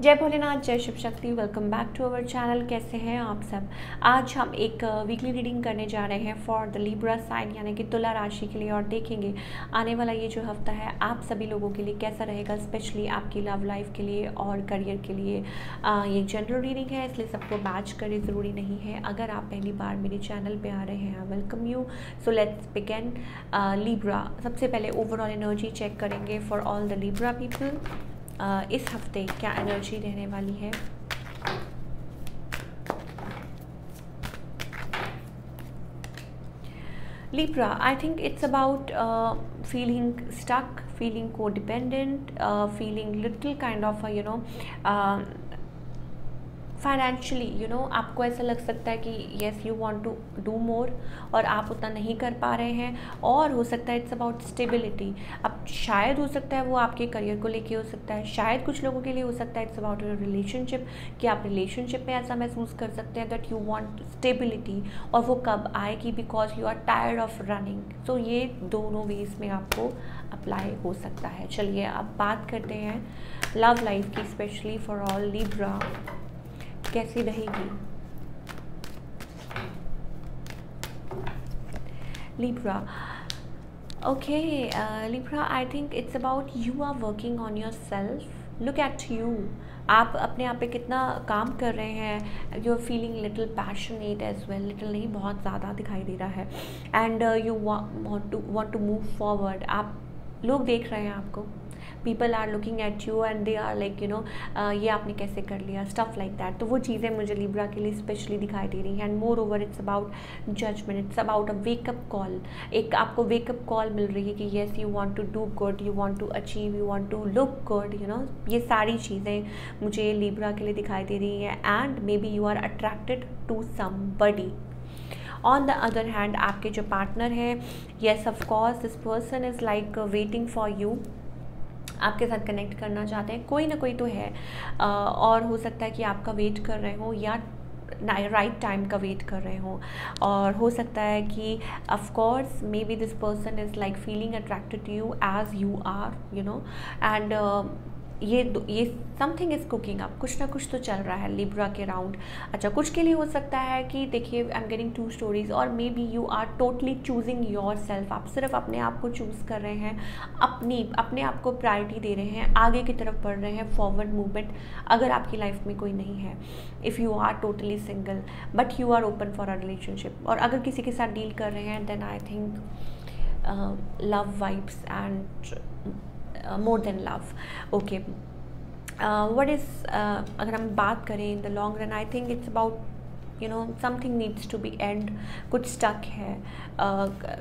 जय भोलेनाथ जय Shiv Shakti welcome back to our channel कैसे हैं आप सब? आज हम एक वीकली रीडिंग करने जा रहे हैं फॉर द लिब्रा साइन यानी कि तुला राशि के लिए और देखेंगे आने वाला ये जो हफ़्ता है आप सभी लोगों के लिए कैसा रहेगा स्पेशली आपकी लव लाइफ के लिए और करियर के लिए। आ, ये जनरल रीडिंग है इसलिए सबको मैच करें ज़रूरी नहीं है। अगर आप पहली बार मेरे चैनल पर आ रहे हैं welcome you so let's begin Libra सबसे पहले ओवरऑल एनर्जी चेक करेंगे for all the Libra people इस हफ़्ते क्या एनर्जी रहने वाली है? Libra I think it's about feeling stuck feeling codependent feeling little kind of you know financially you know आपको ऐसा लग सकता है कि yes you want to do more और आप उतना नहीं कर पा रहे हैं और हो सकता है इट्स अबाउट स्टेबिलिटी अब शायद हो सकता है वो आपके करियर को लेके हो सकता है, शायद कुछ लोगों के लिए हो सकता है इट्स अबाउट योर रिलेशनशिप कि आप रिलेशनशिप में ऐसा महसूस कर सकते हैं दैट यू वॉन्ट स्टेबिलिटी और वो कब आएगी because you are tired of running so ये दोनों वेज में आपको अप्लाई हो सकता है. चलिए अब बात करते हैं लव लाइफ की स्पेशली फॉर ऑल लिब्रा कैसी रहेगी? Libra okay Libra I think it's about you are working on yourself look at you आप अपने आप पे कितना काम कर रहे हैं. You are feeling little passionate as well little नहीं, बहुत ज़्यादा दिखाई दे रहा है. And you want to want to move forward आप, लोग देख रहे हैं आपको? People are looking at you and they are like you know ये आपने कैसे कर लिया? स्टफ़ लाइक दैट तो वो चीज़ें मुझे लिब्रा के लिए स्पेशली दिखाई दे रही हैं. And moreover it's about judgement it's about a wake up call एक आपको वेकअप कॉल मिल रही है कि yes you want to do good you want to achieve you want to look good you know ये सारी चीज़ें मुझे लिब्रा के लिए दिखाई दे रही हैं. And maybe you are attracted to somebody on the other hand आपके जो पार्टनर हैं yes of course this person is like waiting for you आपके साथ कनेक्ट करना चाहते हैं, कोई ना कोई तो है। और हो सकता है कि आपका वेट कर रहे हो या राइट टाइम का वेट कर रहे हो। और हो सकता है कि of course maybe this person is like feeling attracted to you as you are you know and ये ये समथिंग इज़ कुकिंग अप कुछ ना कुछ तो चल रहा है लिब्रा के राउंड अच्छा कुछ के लिए हो सकता है कि देखिए I am getting two stories और maybe you are totally choosing yourself आप सिर्फ़ अपने आप को चूज़ कर रहे हैं, अपनी, अपने आप को प्रायोरिटी दे रहे हैं, आगे की तरफ़ बढ़ रहे हैं फॉरवर्ड मूवमेंट अगर आपकी लाइफ में कोई नहीं है if you are totally single but you are open for a relationship और अगर किसी के साथ डील कर रहे हैं then I think love vibes and more than love okay what is अगर हम बात करें in the long run I think it's about you know something needs to be and कुछ स्टक है.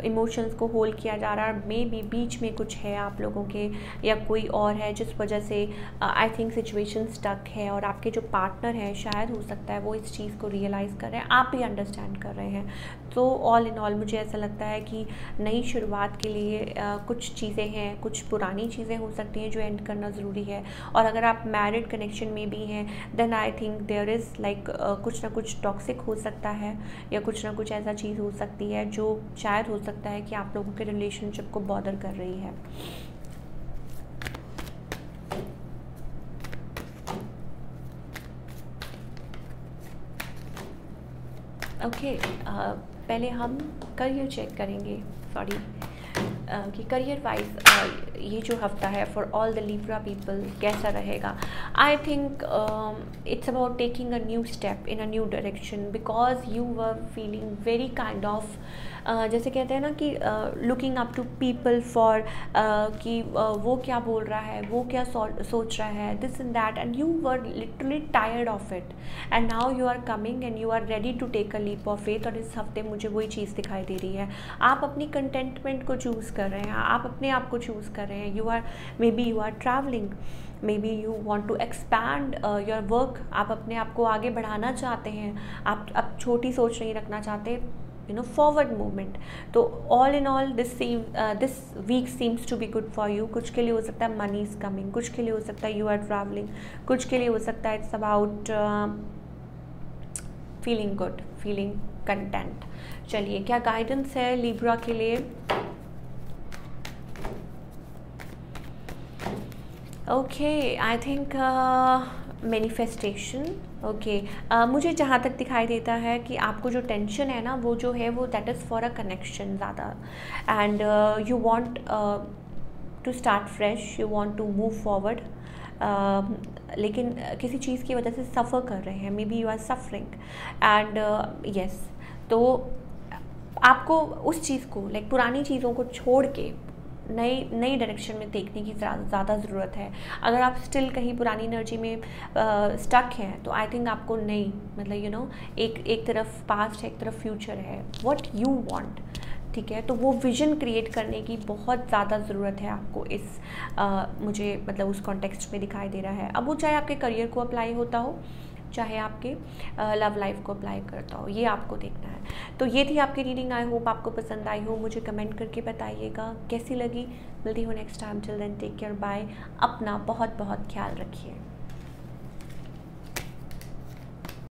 इमोशंस uh, को होल्ड किया जा रहा है. मे बी बीच में कुछ है आप लोगों के या कोई और है जिस वजह से आई थिंक सिचुएशन स्टक है और आपके जो पार्टनर हैं शायद हो सकता है वो इस चीज़ को रियलाइज़ कर रहे हैं. आप भी अंडरस्टैंड कर रहे हैं. तो ऑल इन ऑल मुझे ऐसा लगता है कि नई शुरुआत के लिए uh, कुछ चीज़ें हैं कुछ पुरानी चीज़ें हो सकती हैं जो एंड करना ज़रूरी है। और अगर आप मैरिड कनेक्शन में भी हैं then I think there is like कुछ ना कुछ टॉक्सिक हो सकता है या कुछ ना कुछ ऐसा चीज़ हो सकती है जो शायद हो सकता है कि आप लोगों के रिलेशनशिप को बॉदर कर रही है। ओके okay, uh, पहले हम करियर चेक करेंगे सॉरी कि करियर वाइज ये जो हफ़्ता है for all the Libra people कैसा रहेगा? I think it's about taking a new step in a new direction because you were feeling very kind of जैसे कहते हैं ना कि looking up to people for कि uh, वो क्या बोल रहा है वो क्या सोच रहा है this in that and you were literally tired of it and now you are coming and you are ready to take a leap of faith और इस हफ़्ते मुझे वही चीज़ दिखाई दे रही है। आप अपनी कंटेंटमेंट को चूज़ कर रहे हैं आप अपने आप को चूज़ कर कर रहे हैं you are maybe you are travelling maybe you want to expand your work आप अपने आप को आगे बढ़ाना चाहते हैं, आप अब छोटी सोच नहीं रखना चाहते यू नो फॉरवर्ड मूवमेंट तो all in all this seem this week seems to be good for you कुछ के लिए हो सकता है मनी इज़ कमिंग कुछ के लिए हो सकता है यू आर ट्रैवलिंग कुछ के लिए हो सकता है it's about feeling good feeling content चलिए, क्या गाइडेंस है लिब्रा के लिए? Okay I think manifestation okay मुझे जहाँ तक दिखाई देता है कि आपको जो टेंशन है ना वो जो है वो that is for a connection ज़्यादा। And you want to start fresh you want to move forward लेकिन uh, किसी चीज़ की वजह से सफ़र कर रहे हैं maybe you are suffering and yes तो आपको उस चीज़ को लाइक like, पुरानी चीज़ों को छोड़ के नई नई डायरेक्शन में देखने की ज़्यादा ज़रूरत है। अगर आप स्टिल कहीं पुरानी एनर्जी में स्टक हैं तो आई थिंक आपको नई मतलब यू नो एक एक तरफ़ पास्ट है एक तरफ़ फ्यूचर है। वट यू वॉन्ट ठीक है? तो वो विजन क्रिएट करने की बहुत ज़्यादा ज़रूरत है आपको इस आ, मुझे मतलब उस कॉन्टेक्स्ट में दिखाई दे रहा है। अब वो चाहे आपके करियर को अप्लाई होता हो चाहे आपके लव लाइफ को अप्लाई करता हो, ये आपको देखना है। तो ये थी आपकी रीडिंग आई होप आपको पसंद आई हो, मुझे कमेंट करके बताइएगा, कैसी लगी? मिलती हूँ next time chill then take care bye अपना बहुत बहुत ख्याल रखिए।